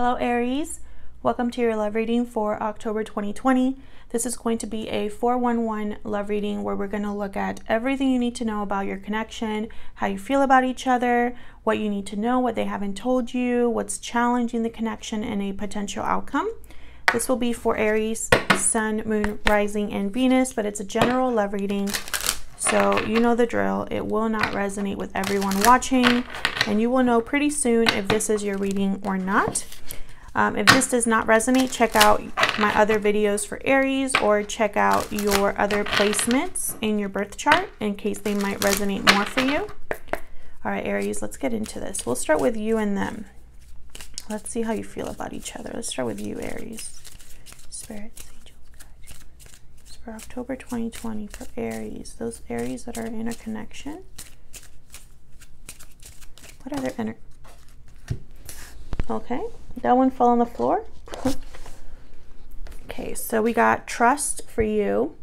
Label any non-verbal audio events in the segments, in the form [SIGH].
Hello, Aries. Welcome to your love reading for October 2020. This is going to be a 411 love reading where we're going to look at everything you need to know about your connection, how you feel about each other, what you need to know, what they haven't told you, what's challenging the connection, and a potential outcome. This will be for Aries, Sun, Moon, Rising, and Venus, but it's a general love reading. So you know the drill. It will not resonate with everyone watching, and you will know pretty soon if this is your reading or not. Um, if this does not resonate, check out my other videos for Aries or check out your other placements in your birth chart in case they might resonate more for you. All right, Aries, let's get into this. We'll start with you and them. Let's see how you feel about each other. Let's start with you, Aries. Spirit, For October 2020 for Aries, those Aries that are in a connection. What are their energy? Okay, that one fell on the floor. [LAUGHS] okay, so we got trust for you.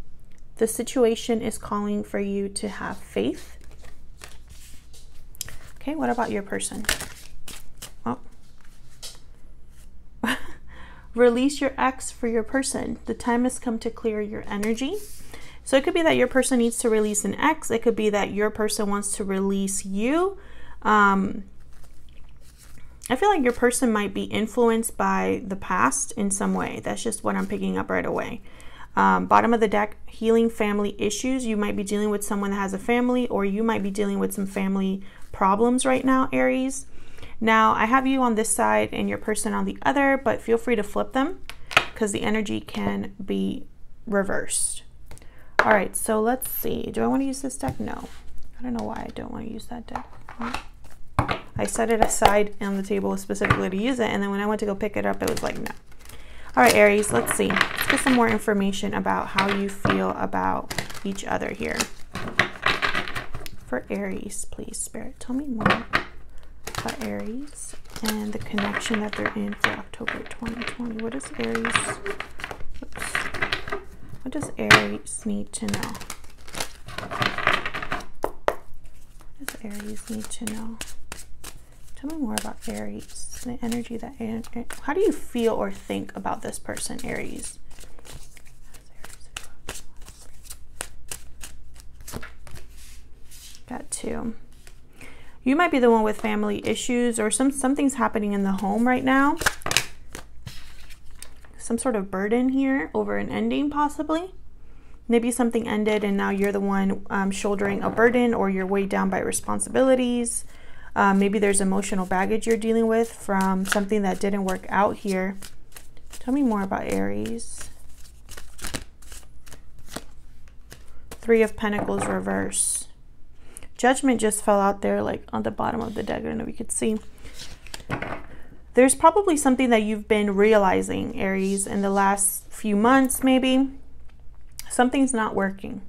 The situation is calling for you to have faith. Okay, what about your person? Oh. Release your ex for your person. The time has come to clear your energy. So it could be that your person needs to release an ex. It could be that your person wants to release you. Um, I feel like your person might be influenced by the past in some way. That's just what I'm picking up right away. Um, bottom of the deck, healing family issues. You might be dealing with someone that has a family, or you might be dealing with some family problems right now, Aries. Now, I have you on this side and your person on the other, but feel free to flip them because the energy can be reversed. All right, so let's see. Do I want to use this deck? No. I don't know why I don't want to use that deck. Hmm. I set it aside on the table specifically to use it, and then when I went to go pick it up, it was like, no. All right, Aries, let's see. Let's get some more information about how you feel about each other here. For Aries, please, Spirit, tell me more about Aries and the connection that they're in for October 2020. What does Aries, oops, what does Aries need to know? What does Aries need to know? Tell me more about Aries, the energy that. How do you feel or think about this person, Aries? Got two. You might be the one with family issues or some something's happening in the home right now. Some sort of burden here over an ending, possibly. Maybe something ended and now you're the one um, shouldering a burden or you're weighed down by responsibilities. Um, maybe there's emotional baggage you're dealing with from something that didn't work out here. Tell me more about Aries. Three of Pentacles reverse. Judgment just fell out there like on the bottom of the know if you could see. There's probably something that you've been realizing, Aries, in the last few months maybe. Something's not working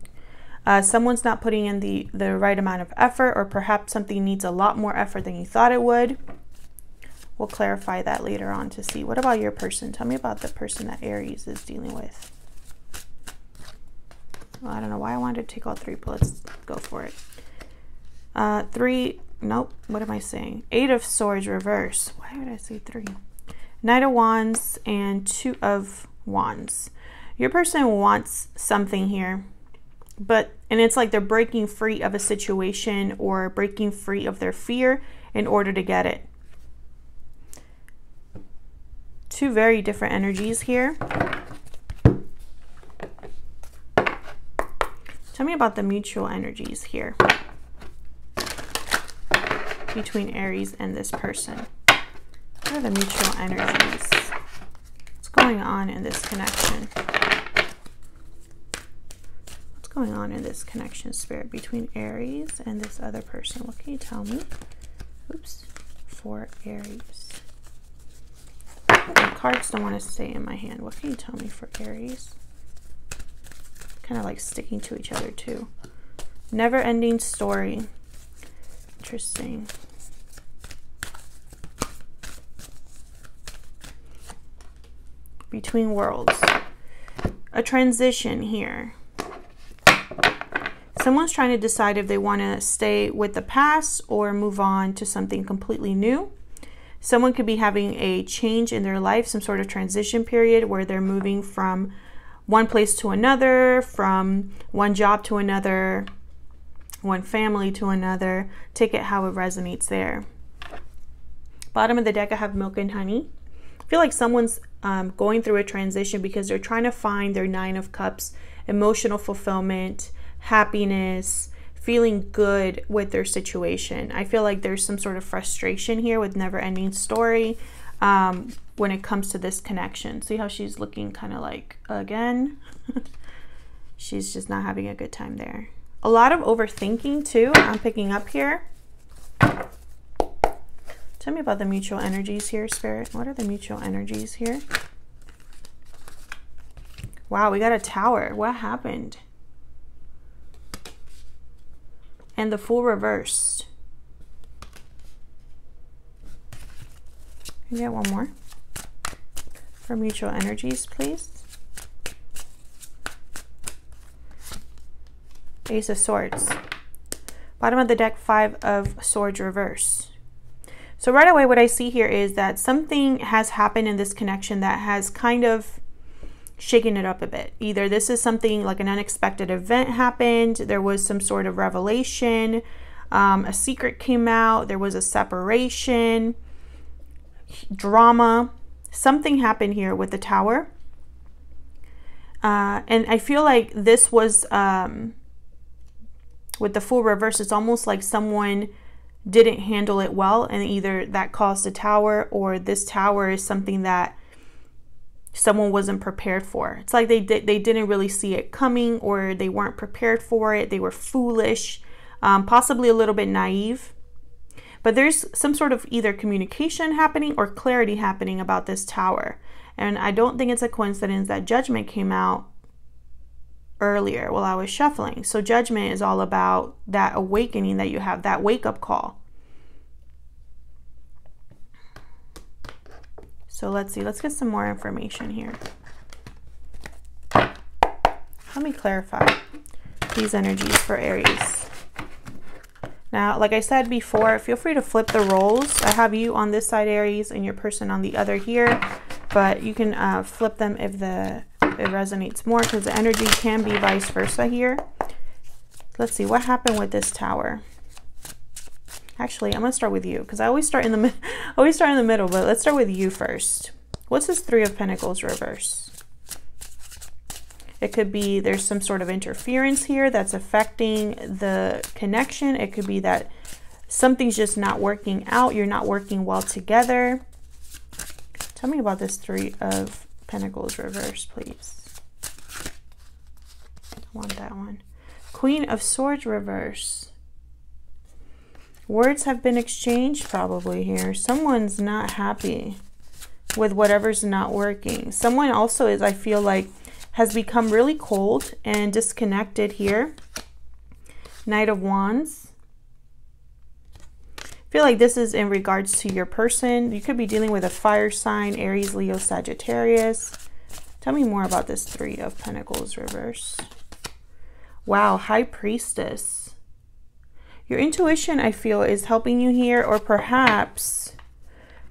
uh, someone's not putting in the, the right amount of effort, or perhaps something needs a lot more effort than you thought it would. We'll clarify that later on to see. What about your person? Tell me about the person that Aries is dealing with. Well, I don't know why I wanted to take all three, but let's go for it. Uh, three, nope, what am I saying? Eight of Swords reverse. Why did I say three? Knight of Wands and Two of Wands. Your person wants something here but and it's like they're breaking free of a situation or breaking free of their fear in order to get it two very different energies here tell me about the mutual energies here between Aries and this person what are the mutual energies what's going on in this connection What's going on in this connection spirit between Aries and this other person? What can you tell me? Oops, for Aries. The cards don't want to stay in my hand. What can you tell me for Aries? Kind of like sticking to each other too. Never ending story. Interesting. Between worlds. A transition here someone's trying to decide if they want to stay with the past or move on to something completely new. Someone could be having a change in their life, some sort of transition period where they're moving from one place to another, from one job to another, one family to another. Take it how it resonates there. Bottom of the deck, I have milk and honey. Feel like someone's um, going through a transition because they're trying to find their Nine of Cups, emotional fulfillment, happiness, feeling good with their situation. I feel like there's some sort of frustration here with never ending story um, when it comes to this connection. See how she's looking kind of like again? [LAUGHS] she's just not having a good time there. A lot of overthinking too, I'm picking up here. Tell me about the mutual energies here, Spirit. What are the mutual energies here? Wow, we got a tower. What happened? And the Fool reversed. Can I get one more? For mutual energies, please. Ace of Swords. Bottom of the deck, Five of Swords reverse. So right away, what I see here is that something has happened in this connection that has kind of shaken it up a bit. Either this is something like an unexpected event happened, there was some sort of revelation, um, a secret came out, there was a separation, drama, something happened here with the tower. Uh, and I feel like this was um, with the Fool reverse, it's almost like someone didn't handle it well, and either that caused a tower or this tower is something that someone wasn't prepared for. It's like they did, they didn't really see it coming or they weren't prepared for it. They were foolish, um, possibly a little bit naive. But there's some sort of either communication happening or clarity happening about this tower. And I don't think it's a coincidence that judgment came out earlier while I was shuffling. So judgment is all about that awakening that you have, that wake up call. So let's see, let's get some more information here. Let me clarify these energies for Aries. Now, like I said before, feel free to flip the roles. I have you on this side, Aries, and your person on the other here, but you can uh, flip them if the it resonates more because the energy can be vice versa here. Let's see, what happened with this tower? Actually, I'm to start with you because I always start in the [LAUGHS] always start in the middle, but let's start with you first. What's this Three of Pentacles reverse? It could be there's some sort of interference here that's affecting the connection. It could be that something's just not working out. You're not working well together. Tell me about this Three of Pentacles reverse, please. I don't want that one. Queen of Swords reverse. Words have been exchanged probably here. Someone's not happy with whatever's not working. Someone also is, I feel like, has become really cold and disconnected here. Knight of Wands. Feel like this is in regards to your person. You could be dealing with a fire sign, Aries, Leo, Sagittarius. Tell me more about this Three of Pentacles reverse. Wow, High Priestess. Your intuition, I feel, is helping you here, or perhaps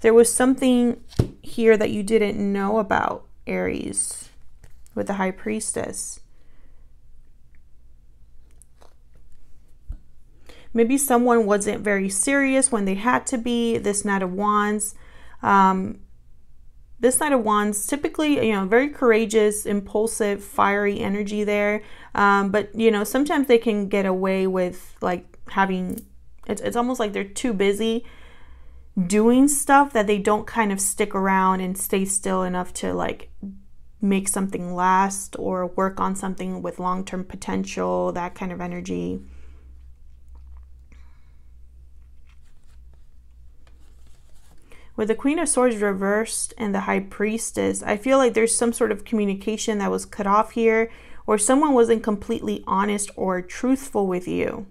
there was something here that you didn't know about, Aries, with the High Priestess. Maybe someone wasn't very serious when they had to be. This Knight of Wands. Um, this Knight of Wands, typically, you know, very courageous, impulsive, fiery energy there. Um, but, you know, sometimes they can get away with like having it's it's almost like they're too busy doing stuff that they don't kind of stick around and stay still enough to like make something last or work on something with long-term potential, that kind of energy. With the Queen of Swords reversed and the High Priestess, I feel like there's some sort of communication that was cut off here or someone wasn't completely honest or truthful with you.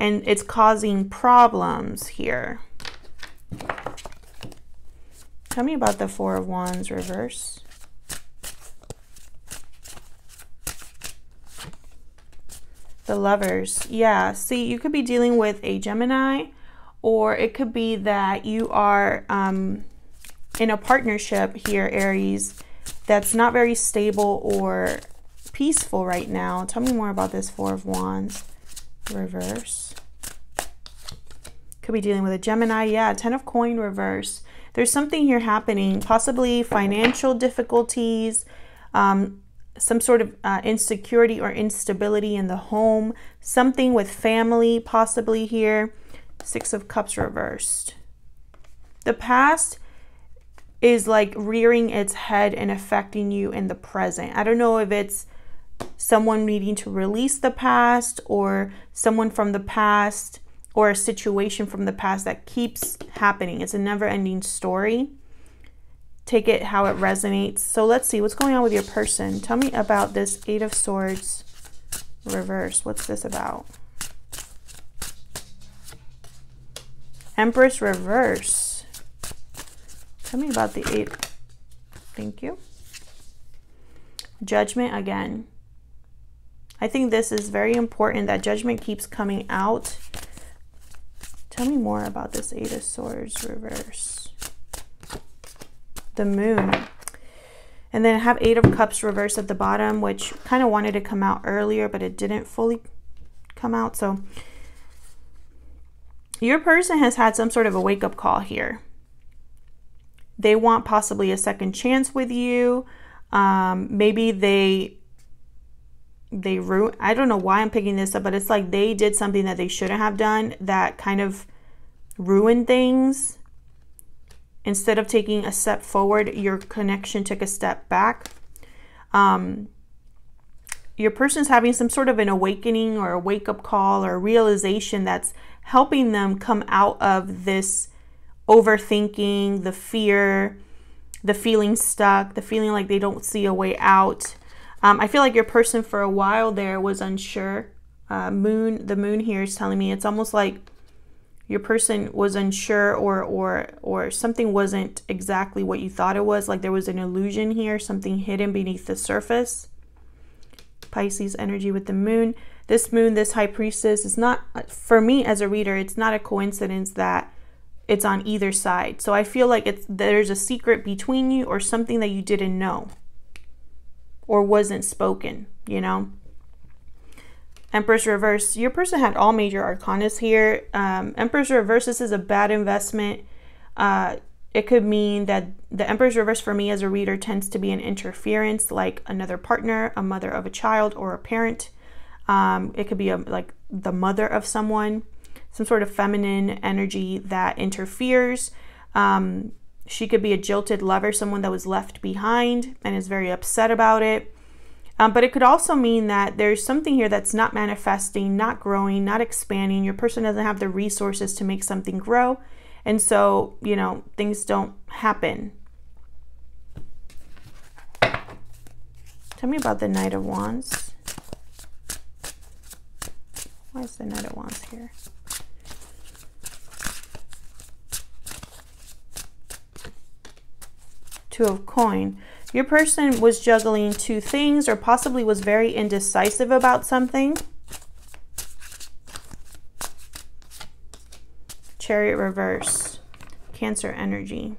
and it's causing problems here. Tell me about the Four of Wands reverse. The lovers. Yeah, see, you could be dealing with a Gemini or it could be that you are um, in a partnership here, Aries, that's not very stable or peaceful right now. Tell me more about this Four of Wands reverse. Could be dealing with a Gemini. Yeah, Ten of Coin reverse. There's something here happening, possibly financial difficulties, um, some sort of uh, insecurity or instability in the home, something with family possibly here. Six of Cups reversed. The past is like rearing its head and affecting you in the present. I don't know if it's someone needing to release the past or someone from the past or a situation from the past that keeps happening. It's a never ending story. Take it how it resonates. So let's see what's going on with your person. Tell me about this Eight of Swords reverse. What's this about? Empress reverse. Tell me about the eight. Thank you. Judgment again. I think this is very important that judgment keeps coming out. Tell me more about this Eight of Swords reverse. The moon. And then I have Eight of Cups reverse at the bottom, which kind of wanted to come out earlier, but it didn't fully come out. So your person has had some sort of a wake up call here. They want possibly a second chance with you. Um, maybe they they ruin I don't know why I'm picking this up, but it's like they did something that they shouldn't have done that kind of ruined things. Instead of taking a step forward, your connection took a step back. Um, your person's having some sort of an awakening or a wake up call or realization that's helping them come out of this overthinking, the fear, the feeling stuck, the feeling like they don't see a way out. Um, I feel like your person for a while there was unsure. Uh, moon, the moon here is telling me it's almost like your person was unsure or or or something wasn't exactly what you thought it was. Like there was an illusion here, something hidden beneath the surface. Pisces energy with the moon. This moon, this high priestess, is not, for me as a reader, it's not a coincidence that it's on either side. So I feel like it's there's a secret between you or something that you didn't know or wasn't spoken, you know. Empress reverse. Your person had all major arcanas here. Um, Empress reverse. This is a bad investment. Uh, it could mean that the Empress reverse for me as a reader tends to be an interference, like another partner, a mother of a child, or a parent. Um, it could be a, like the mother of someone, some sort of feminine energy that interferes. Um, she could be a jilted lover, someone that was left behind and is very upset about it. Um, but it could also mean that there's something here that's not manifesting, not growing, not expanding. Your person doesn't have the resources to make something grow. And so, you know, things don't happen. Tell me about the Knight of Wands. Why is the Knight of Wands here? Two of Coin. Your person was juggling two things or possibly was very indecisive about something. Chariot reverse. Cancer energy.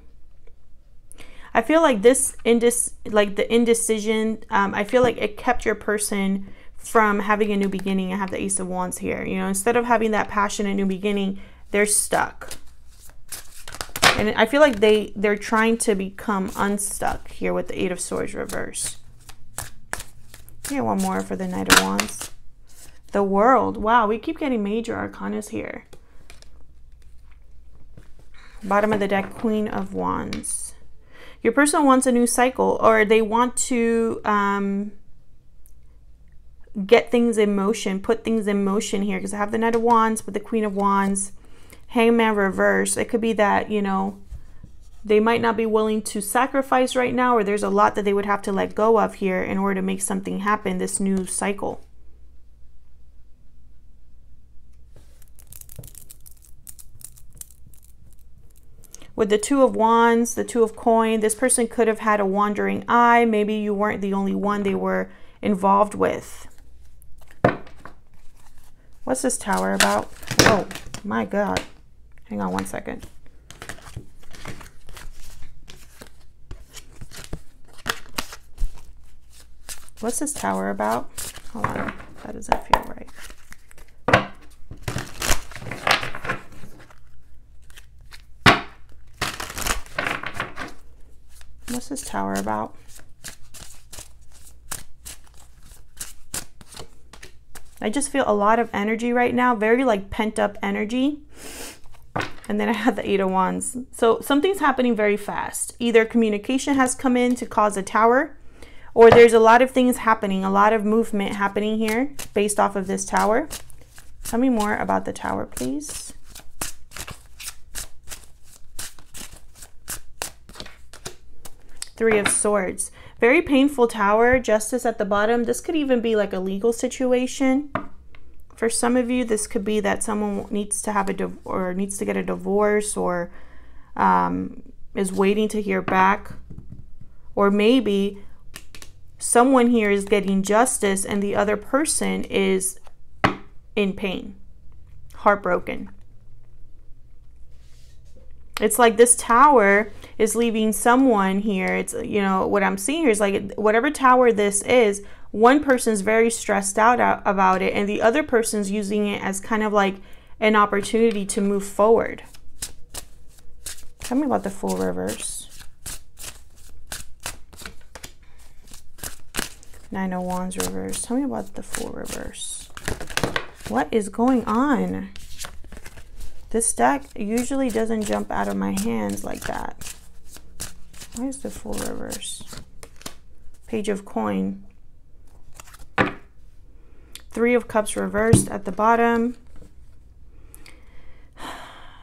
I feel like this indec like the indecision, um, I feel like it kept your person from having a new beginning. I have the Ace of Wands here. You know, instead of having that passion passionate new beginning, they're stuck. And I feel like they, they're trying to become unstuck here with the Eight of Swords reverse. Here, one more for the Knight of Wands. The World. Wow, we keep getting major arcanas here. Bottom of the deck, Queen of Wands. Your person wants a new cycle or they want to... Um, get things in motion, put things in motion here because I have the Knight of Wands with the Queen of Wands, Hangman reverse. It could be that, you know, they might not be willing to sacrifice right now or there's a lot that they would have to let go of here in order to make something happen, this new cycle. With the Two of Wands, the Two of Coin, this person could have had a wandering eye. Maybe you weren't the only one they were involved with. What's this tower about? Oh, my God. Hang on one second. What's this tower about? Hold on. That doesn't feel right. What's this tower about? I just feel a lot of energy right now, very like pent up energy. And then I had the Eight of Wands. So something's happening very fast. Either communication has come in to cause a tower, or there's a lot of things happening, a lot of movement happening here based off of this tower. Tell me more about the tower, please. Three of Swords. Very painful tower. Justice at the bottom. This could even be like a legal situation. For some of you, this could be that someone needs to have a or needs to get a divorce or um, is waiting to hear back. Or maybe someone here is getting justice and the other person is in pain, heartbroken. It's like this tower is leaving someone here. It's, you know, what I'm seeing here is like whatever tower this is, one person's very stressed out about it and the other person's using it as kind of like an opportunity to move forward. Tell me about the Fool reverse. Nine oh of Wands reverse. Tell me about the Fool reverse. What is going on? This deck usually doesn't jump out of my hands like that. Why is the Fool reverse? Page of coin. Three of Cups reversed at the bottom. [SIGHS]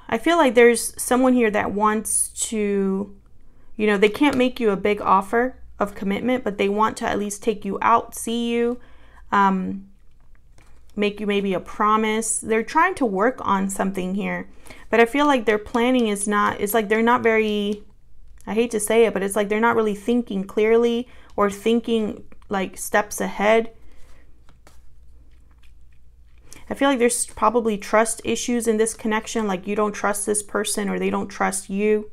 I feel like there's someone here that wants to, you know, they can't make you a big offer of commitment, but they want to at least take you out, see you, um, make you maybe a promise. They're trying to work on something here, but I feel like their planning is not, it's like they're not very, I hate to say it, but it's like they're not really thinking clearly or thinking like steps ahead. I feel like there's probably trust issues in this connection, like you don't trust this person or they don't trust you.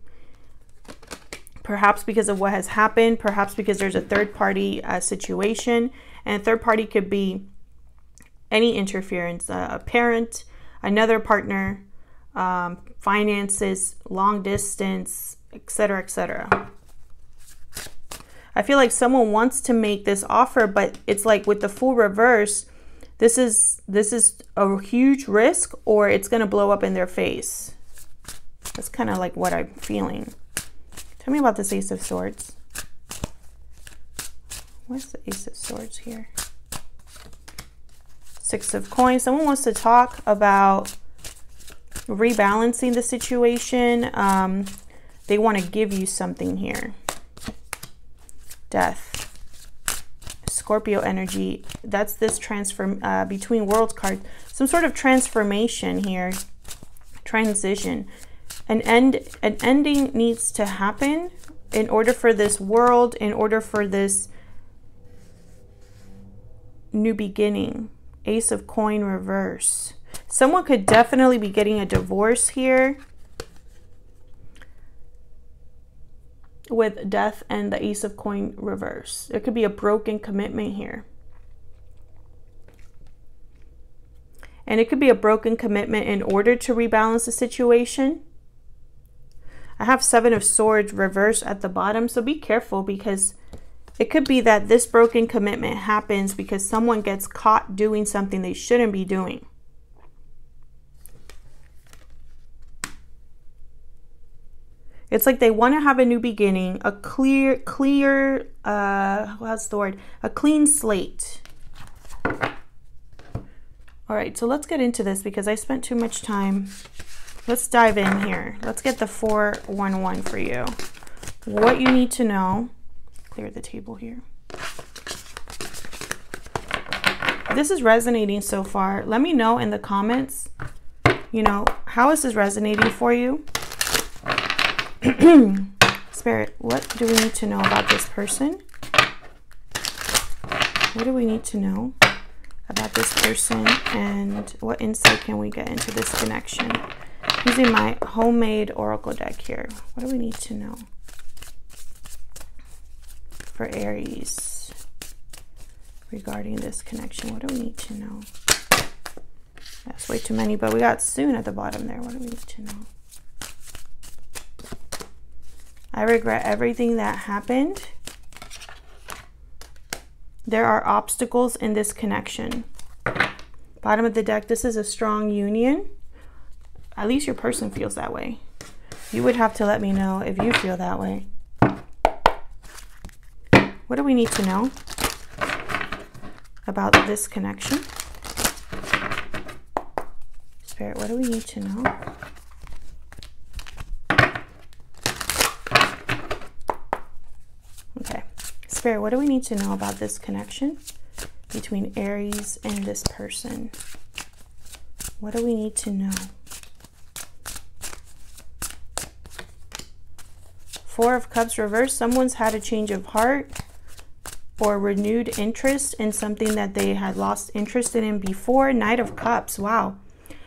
Perhaps because of what has happened, perhaps because there's a third party uh, situation, and a third party could be any interference uh, a parent, another partner, um, finances, long distance, etc. etc. I feel like someone wants to make this offer, but it's like with the Fool reverse this is this is a huge risk or it's going to blow up in their face. That's kind of like what I'm feeling. Tell me about this Ace of Swords. Where's the Ace of Swords here? Six of Coins. Someone wants to talk about rebalancing the situation. Um, they want to give you something here. Death. Scorpio energy. That's this transform uh, between worlds card. Some sort of transformation here. Transition. An end, an ending needs to happen in order for this world, in order for this new beginning. Ace of coin reverse. Someone could definitely be getting a divorce here. with death and the ace of coin reverse. There could be a broken commitment here. And it could be a broken commitment in order to rebalance the situation. I have seven of swords reversed at the bottom. So be careful because it could be that this broken commitment happens because someone gets caught doing something they shouldn't be doing. It's like they want to have a new beginning, a clear, clear, uh, what's the word? A clean slate. All right, so let's get into this because I spent too much time. Let's dive in here. Let's get the 411 for you. What you need to know. Clear the table here. This is resonating so far. Let me know in the comments, you know, how is this resonating for you? [CLEARS THROAT] Spirit, what do we need to know about this person? What do we need to know about this person and what insight can we get into this connection? Using my homemade Oracle deck here. What do we need to know? For Aries regarding this connection. What do we need to know? That's way too many, but we got soon at the bottom there. What do we need to know? I regret everything that happened. There are obstacles in this connection. Bottom of the deck, this is a strong union. At least your person feels that way. You would have to let me know if you feel that way. What do we need to know about this connection? Spirit, what do we need to know? Okay. Spirit, what do we need to know about this connection between Aries and this person? What do we need to know? Four of Cups reversed. Someone's had a change of heart or renewed interest in something that they had lost interest in before. Knight of Cups. Wow.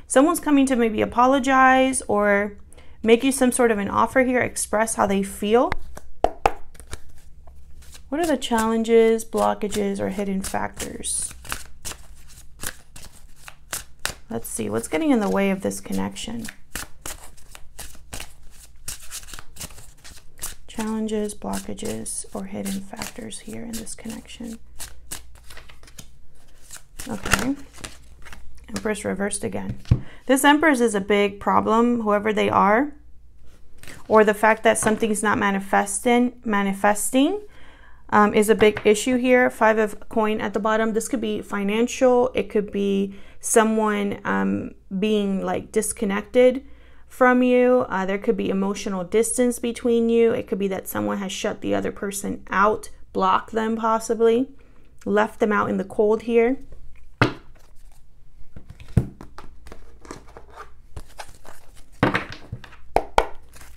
Someone's coming to maybe apologize or make you some sort of an offer here, express how they feel. What are the challenges, blockages, or hidden factors? Let's see, what's getting in the way of this connection? Challenges, blockages, or hidden factors here in this connection. Okay. Empress reversed again. This Empress is a big problem, whoever they are, or the fact that something's not manifesting, manifesting um, is a big issue here. Five of coin at the bottom. This could be financial. It could be someone um, being like disconnected from you. Uh, there could be emotional distance between you. It could be that someone has shut the other person out, blocked them possibly, left them out in the cold here.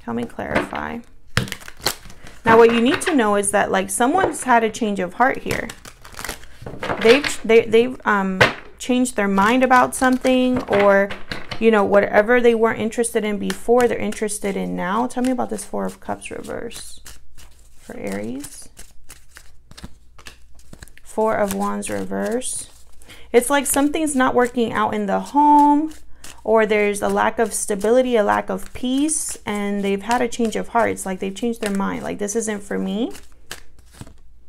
Help me clarify. Now, what you need to know is that like someone's had a change of heart here. They've they, they've um, changed their mind about something or you know, whatever they weren't interested in before, they're interested in now. Tell me about this Four of Cups reverse for Aries. Four of Wands reverse. It's like something's not working out in the home or there's a lack of stability, a lack of peace, and they've had a change of heart. It's like they've changed their mind. Like, this isn't for me.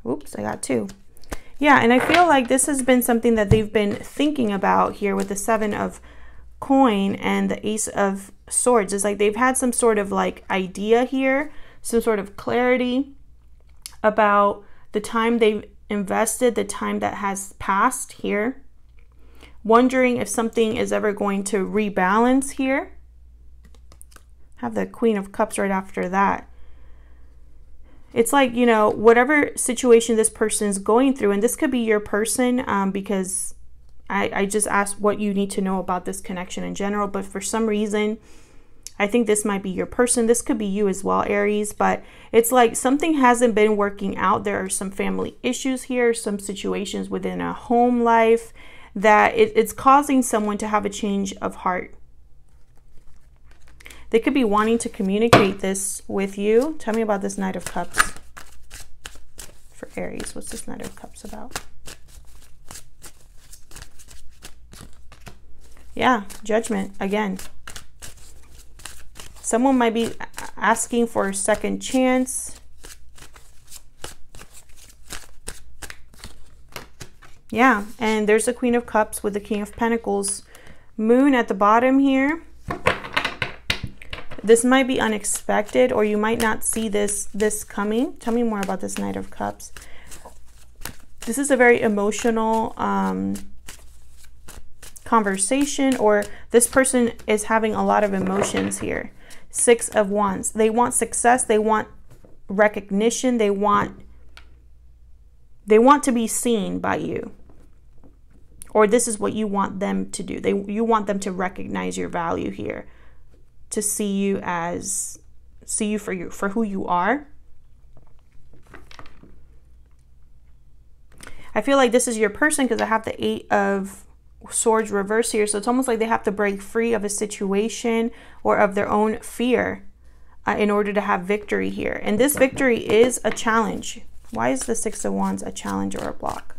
Oops, I got two. Yeah, and I feel like this has been something that they've been thinking about here with the Seven of coin and the ace of swords. Is like they've had some sort of like idea here some sort of clarity about the time they've invested the time that has passed here. Wondering if something is ever going to rebalance here. Have the queen of cups right after that. It's like you know whatever situation this person is going through and this could be your person um, because I, I just asked what you need to know about this connection in general, but for some reason, I think this might be your person. This could be you as well, Aries, but it's like something hasn't been working out. There are some family issues here, some situations within a home life that it, it's causing someone to have a change of heart. They could be wanting to communicate this with you. Tell me about this Knight of Cups for Aries. What's this Knight of Cups about? Yeah, judgment again. Someone might be asking for a second chance. Yeah, and there's the Queen of Cups with the King of Pentacles. Moon at the bottom here. This might be unexpected or you might not see this this coming. Tell me more about this Knight of Cups. This is a very emotional um, conversation or this person is having a lot of emotions here. Six of Wands. They want success. They want recognition. They want they want to be seen by you. Or this is what you want them to do. They you want them to recognize your value here. To see you as see you for you for who you are. I feel like this is your person because I have the 8 of Swords reverse here. So it's almost like they have to break free of a situation or of their own fear uh, in order to have victory here. And this victory is a challenge. Why is the Six of Wands a challenge or a block?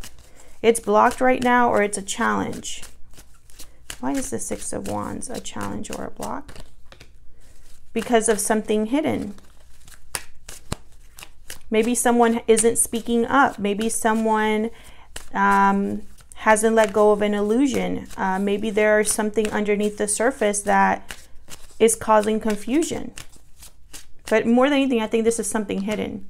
It's blocked right now or it's a challenge. Why is the Six of Wands a challenge or a block? Because of something hidden. Maybe someone isn't speaking up. Maybe someone um, hasn't let go of an illusion. Uh, maybe there's something underneath the surface that is causing confusion. But more than anything, I think this is something hidden.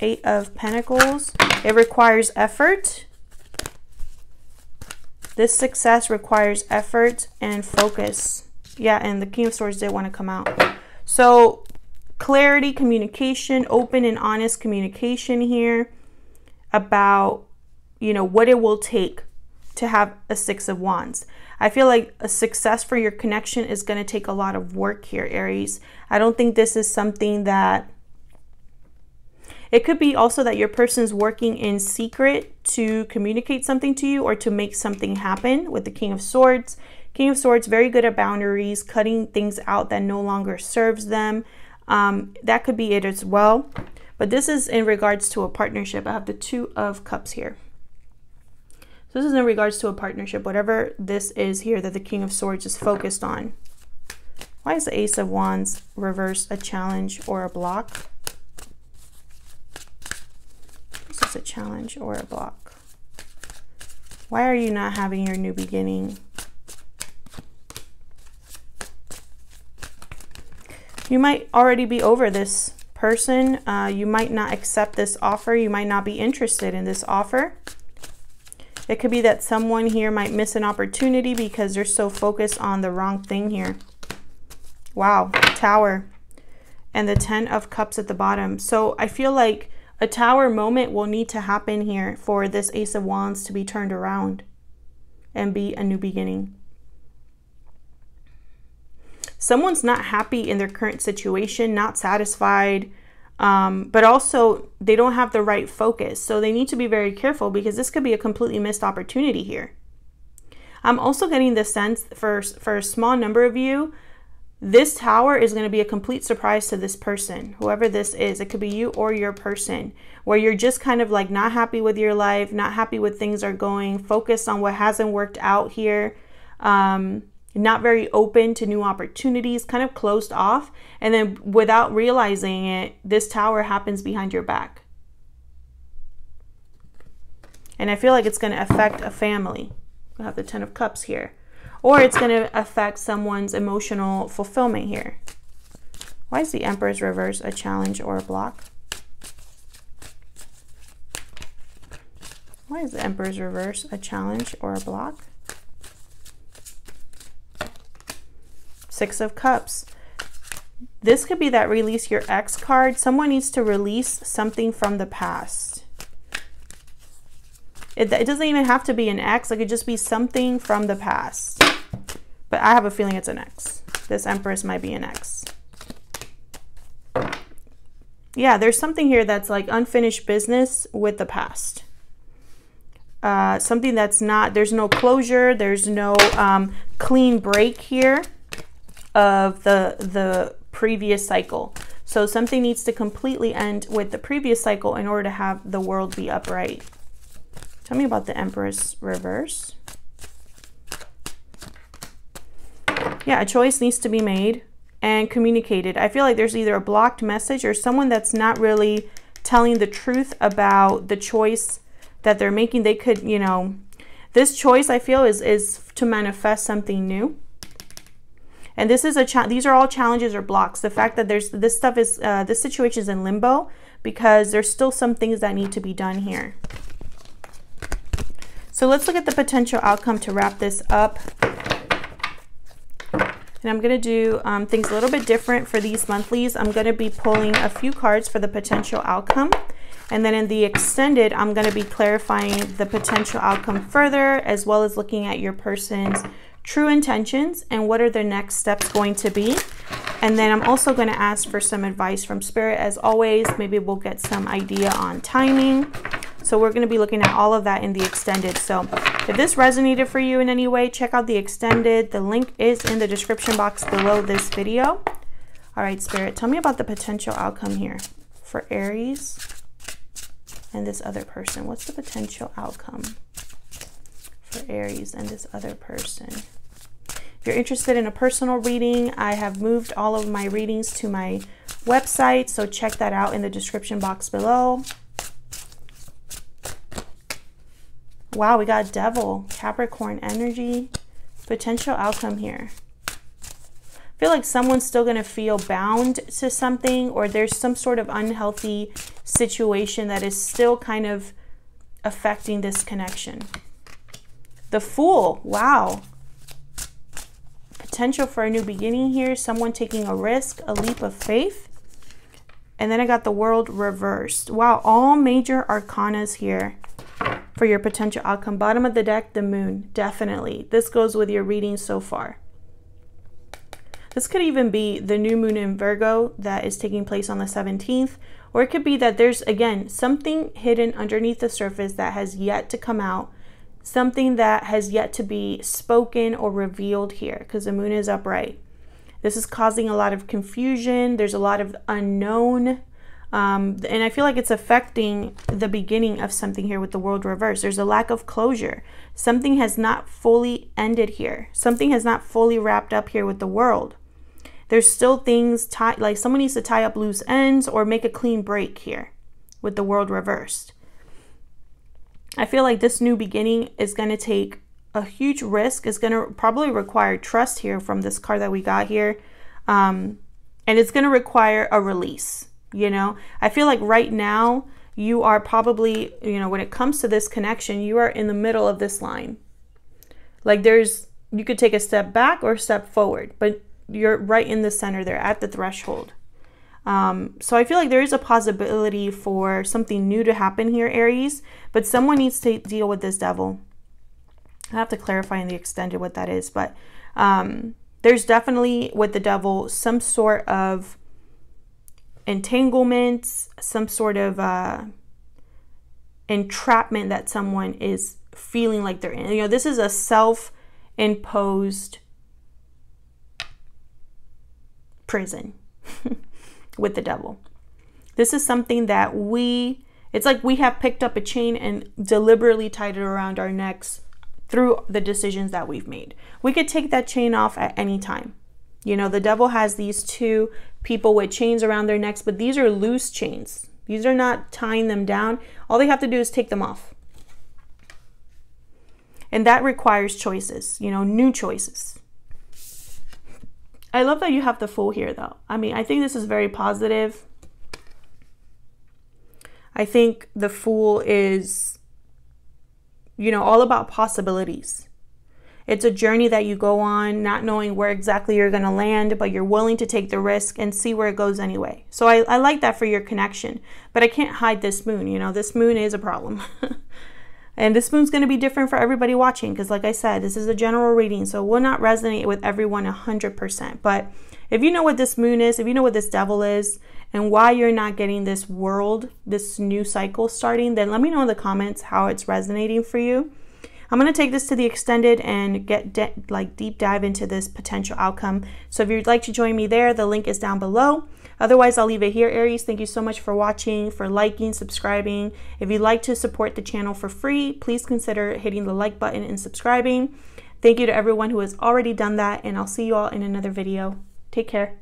Eight of Pentacles. It requires effort. This success requires effort and focus. Yeah, and the King of Swords did want to come out. So clarity, communication, open and honest communication here about, you know, what it will take to have a Six of Wands. I feel like a success for your connection is going to take a lot of work here, Aries. I don't think this is something that it could be also that your person's working in secret to communicate something to you or to make something happen with the King of Swords. King of Swords, very good at boundaries, cutting things out that no longer serves them. Um, that could be it as well. But this is in regards to a partnership. I have the Two of Cups here. So this is in regards to a partnership, whatever this is here that the King of Swords is focused on. Why is the Ace of Wands reverse a challenge or a block? This is a challenge or a block. Why are you not having your new beginning? You might already be over this person. Uh, you might not accept this offer. You might not be interested in this offer. It could be that someone here might miss an opportunity because they're so focused on the wrong thing here. Wow, tower. And the 10 of cups at the bottom. So I feel like a tower moment will need to happen here for this ace of wands to be turned around and be a new beginning. Someone's not happy in their current situation, not satisfied, um, but also they don't have the right focus. So they need to be very careful because this could be a completely missed opportunity here. I'm also getting the sense for, for a small number of you, this tower is going to be a complete surprise to this person, whoever this is. It could be you or your person, where you're just kind of like not happy with your life, not happy with things are going, focused on what hasn't worked out here, um, not very open to new opportunities, kind of closed off. And then without realizing it, this tower happens behind your back. And I feel like it's going to affect a family. We have the Ten of Cups here or it's going to affect someone's emotional fulfillment here. Why is the Empress reverse a challenge or a block? Why is the Empress reverse a challenge or a block? Six of Cups. This could be that release your ex card. Someone needs to release something from the past. It, it doesn't even have to be an ex. It could just be something from the past. But I have a feeling it's an ex. This Empress might be an ex. Yeah, there's something here that's like unfinished business with the past. Uh, something that's not, there's no closure, there's no um, clean break here of the, the previous cycle. So something needs to completely end with the previous cycle in order to have the world be upright. Tell me about the Empress reverse. yeah, a choice needs to be made and communicated. I feel like there's either a blocked message or someone that's not really telling the truth about the choice that they're making. They could, you know, this choice I feel is is to manifest something new. And this is a these are all challenges or blocks. The fact that there's this stuff is uh, this situation is in limbo because there's still some things that need to be done here. So let's look at the potential outcome to wrap this up. And I'm going to do um, things a little bit different for these monthlies. I'm going to be pulling a few cards for the potential outcome. And then in the extended, I'm going to be clarifying the potential outcome further, as well as looking at your person's true intentions and what are their next steps going to be. And then I'm also going to ask for some advice from Spirit. As always, maybe we'll get some idea on timing. So we're going to be looking at all of that in the extended. So if this resonated for you in any way, check out the extended. The link is in the description box below this video. All right, Spirit, tell me about the potential outcome here for Aries and this other person. What's the potential outcome for Aries and this other person? If you're interested in a personal reading, I have moved all of my readings to my website, so check that out in the description box below. Wow, we got Devil, Capricorn energy, potential outcome here. I feel like someone's still going to feel bound to something or there's some sort of unhealthy situation that is still kind of affecting this connection. The Fool, wow. Potential for a new beginning here, someone taking a risk, a leap of faith. And then I got the World reversed. Wow, all major arcanas here for your potential outcome. Bottom of the deck, the moon, definitely. This goes with your reading so far. This could even be the new moon in Virgo that is taking place on the 17th, or it could be that there's, again, something hidden underneath the surface that has yet to come out, something that has yet to be spoken or revealed here, because the moon is upright. This is causing a lot of confusion. There's a lot of unknown um, and I feel like it's affecting the beginning of something here with the world reverse. There's a lack of closure. Something has not fully ended here. Something has not fully wrapped up here with the world. There's still things tied, like someone needs to tie up loose ends or make a clean break here with the world reversed. I feel like this new beginning is going to take a huge risk. It's going to probably require trust here from this card that we got here. Um, and it's going to require a release you know i feel like right now you are probably you know when it comes to this connection you are in the middle of this line like there's you could take a step back or step forward but you're right in the center there at the threshold um, so i feel like there is a possibility for something new to happen here aries but someone needs to deal with this devil i have to clarify in the extended what that is but um, there's definitely with the devil some sort of entanglements, some sort of uh, entrapment that someone is feeling like they're in. You know, this is a self imposed prison [LAUGHS] with the devil. This is something that we, it's like we have picked up a chain and deliberately tied it around our necks through the decisions that we've made. We could take that chain off at any time. You know, the devil has these two people with chains around their necks, but these are loose chains. These are not tying them down. All they have to do is take them off. And that requires choices, you know, new choices. Love that you have the fool here, though. I mean, I think this is very positive. I think the fool is, you know, all about possibilities. It's a journey that you go on, not knowing where exactly you're going to land, but you're willing to take the risk and see where it goes anyway. So I, I like that for your connection. But I can't hide this moon. You know, this moon is a problem. [LAUGHS] and this moon's going to be different for everybody watching because, like I said, this is a general reading. So it will not resonate with everyone 100%. But if you know what this moon is, if you know what this devil is, and why you're not getting this world, this new cycle starting, then let me know in the comments how it's resonating for you. I'm going to take this to the extended and get like deep dive into this potential outcome. So if you'd like to join me there, the link is down below. Otherwise, I'll leave it here, Aries. Thank you so much for watching, for liking, subscribing. If you'd like to support the channel for free, please consider hitting the like button and subscribing. Thank you to everyone who has already done that, and I'll see you all in another video. Take care.